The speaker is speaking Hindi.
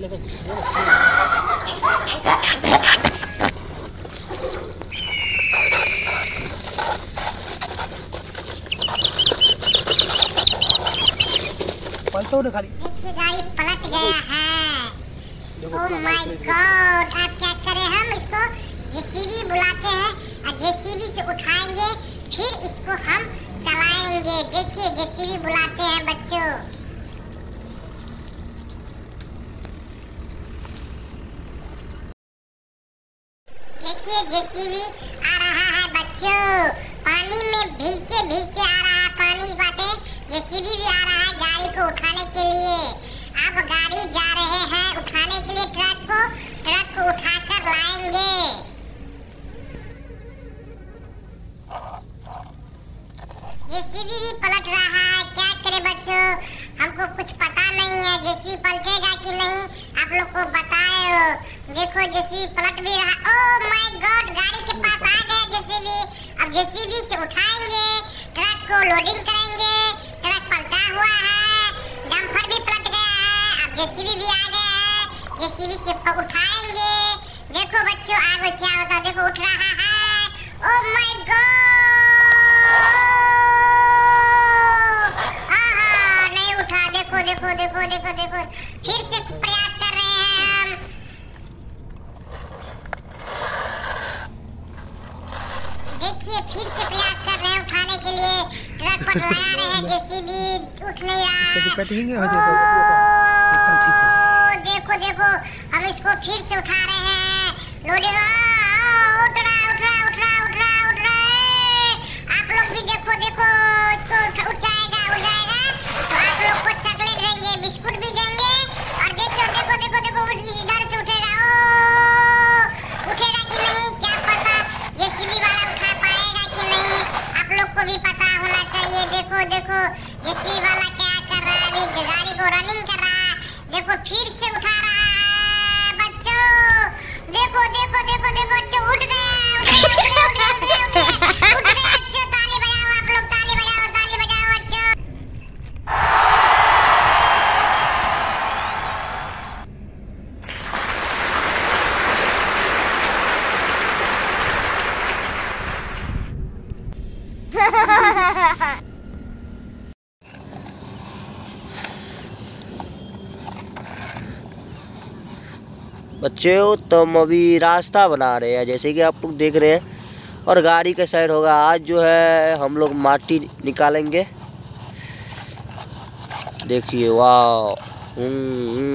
पलटो उठो खाली। गाड़ी पलट गया है। ओ माय गॉड आप क्या करें? हम इसको जेसीबी बुलाते हैं और जेसीबी से उठाएँगे फिर इसको हम चलाएँगे। देखिए जेसीबी बुलाते हैं बच्चों। जेसीबी भी पलट रहा है, क्या करे बच्चों? हमको कुछ पता नहीं है, जेसीबी पलटेगा कि नहीं? आप लोग को बताए देखो, जेसीबी पलट भी रहा। ओह माय गॉड गाड़ी के पास आ गया जेसीबी। अब जेसीबी से उठाएँगे, ट्रक को लोडिंग करेंगे। ट्रक पलटा हुआ है डंपर भी पलट गया है। अब जेसीबी भी आ गया है, जेसीबी से उठाएँगे। देखो बच्चों, आगे क्या होता है? देखो, उठ रहा है। ओह माय गॉड आहा नहीं उठा देखो देखो देखो देखो। फिर से प्रयास कर रहे हैं हम। देखिए फिर से प्रयास कर रहे हैं उठाने के लिए। ट्रक पर लगा रहे हैं जेसीबी उठ नहीं तो रहा हो है। देखो देखो। हम इसको फिर से उठा रहे हैं। लोडिंग देखो जेसीबी वाला क्या कर रहा है? अभी गाड़ी को रनिंग कर रहा। है देखो, फिर से उठा रहा है, बच्चों। देखो देखो देखो देखो, बच्चों, उठ ताली बजाओ ताली बजाओ, बच्चों। बच्चों तुम अभी रास्ता बना रहे हैं, जैसे कि आप लोग देख रहे हैं और गाड़ी का साइड होगा, आज जो है, हम लोग माटी निकालेंगे देखिए, वाह हम्म।